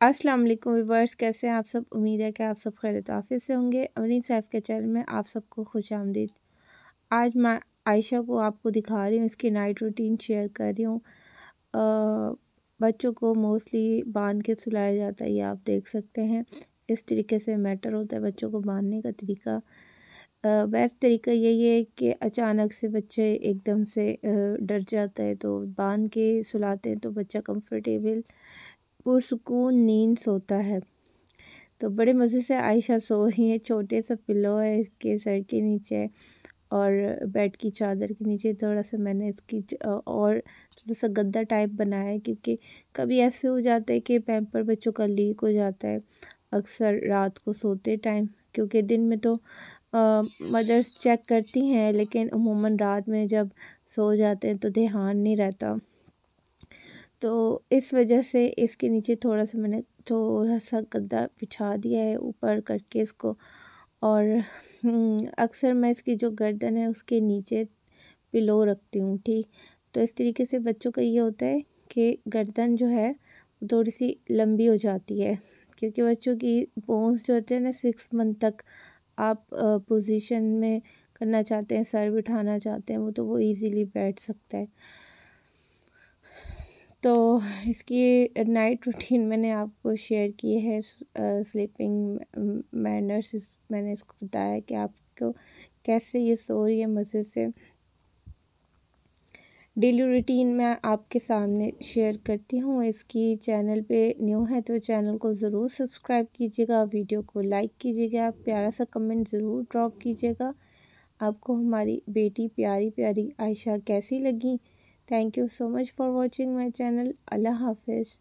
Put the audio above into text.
अस्सलाम वालेकुम व्यूवर्स कैसे हैं आप सब? उम्मीद है कि आप सब खैर तोफ़ी से होंगे। अमरीन सैफ के चैनल में आप सबको खुश आमदीद। आज मैं आयशा को आपको दिखा रही हूँ, इसकी नाइट रूटीन शेयर कर रही हूँ। बच्चों को मोस्टली बाँध के सुलाया जाता है, ये आप देख सकते हैं। इस तरीके से मैटर होता है बच्चों को बांधने का तरीका। बेस्ट तरीका यही है कि अचानक से बच्चे एकदम से डर जाता है तो बाँध के सुलाते हैं तो बच्चा कंफर्टेबल पुरसकून नींद सोता है। तो बड़े मज़े से आयशा सो रही है। छोटे सा पिलो है इसके सर के नीचे और बेड की चादर के नीचे। थोड़ा सा मैंने इसकी और थोड़ा सा गद्दा टाइप बनाया है क्योंकि कभी ऐसे हो जाता है कि पैम्पर बच्चों का लीक हो जाता है। अक्सर रात को सोते टाइम क्योंकि दिन में तो मदर्स चेक करती हैं लेकिन अमूमन रात में जब सो जाते हैं तो ध्यान नहीं रहता। तो इस वजह से इसके नीचे थोड़ा सा मैंने थोड़ा सा गद्दा बिछा दिया है ऊपर करके इसको। और हम्म, अक्सर मैं इसकी जो गर्दन है उसके नीचे पिलो रखती हूँ ठीक? तो इस तरीके से बच्चों का ये होता है कि गर्दन जो है थोड़ी सी लंबी हो जाती है। क्योंकि बच्चों की बोन्स जो होते हैं ना सिक्स मंथ तक आप पोजीशन में करना चाहते हैं सर बिठाना चाहते हैं वो तो वो इजीली बैठ सकता है। तो इसकी नाइट रूटीन मैंने आपको शेयर की है स्लीपिंग मैनर्स मैंने इसको बताया कि आपको कैसे ये सो रही है मज़े से। डेली रूटीन मैं आपके सामने शेयर करती हूँ, इसकी चैनल पे न्यू है तो चैनल को ज़रूर सब्सक्राइब कीजिएगा वीडियो को लाइक कीजिएगा, प्यारा सा कमेंट ज़रूर ड्रॉप कीजिएगा। आपको हमारी बेटी प्यारी प्यारी आयशा कैसी लगी? Thank you so much for watching my channel. Allah Hafiz.